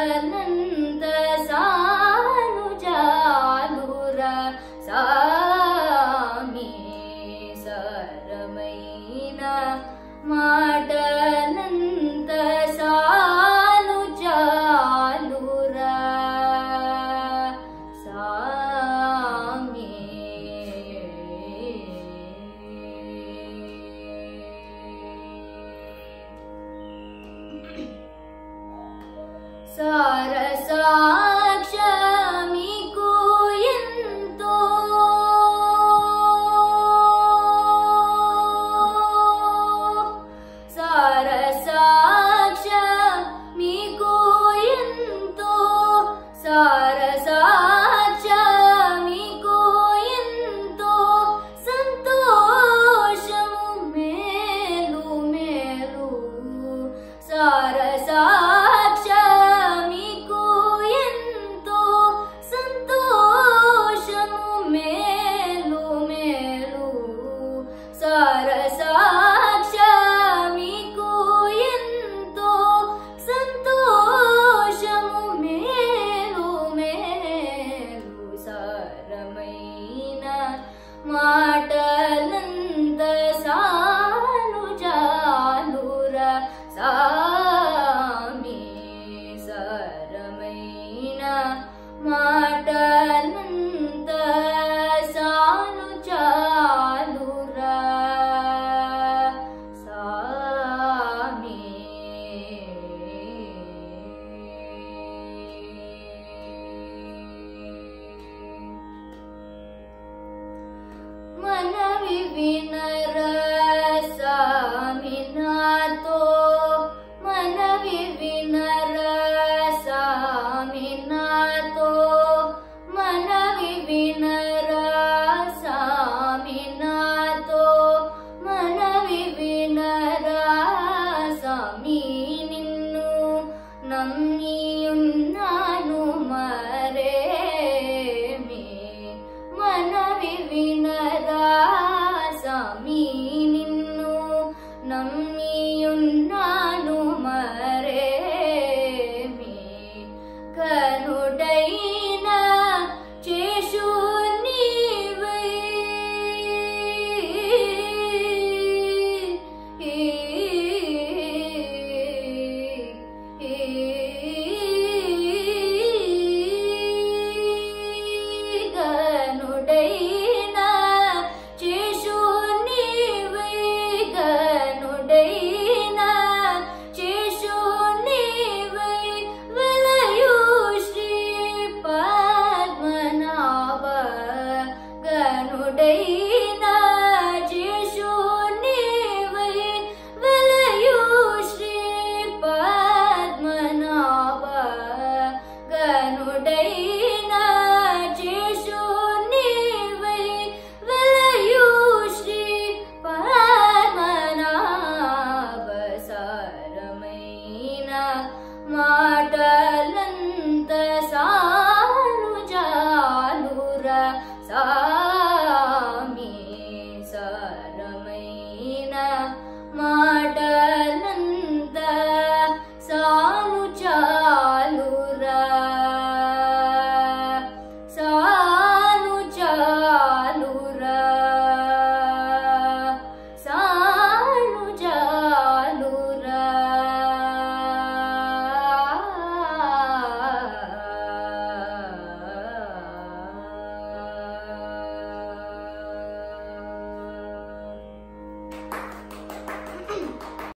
Nanda ना तो न्तसारु जालुर समी सरमयेन मा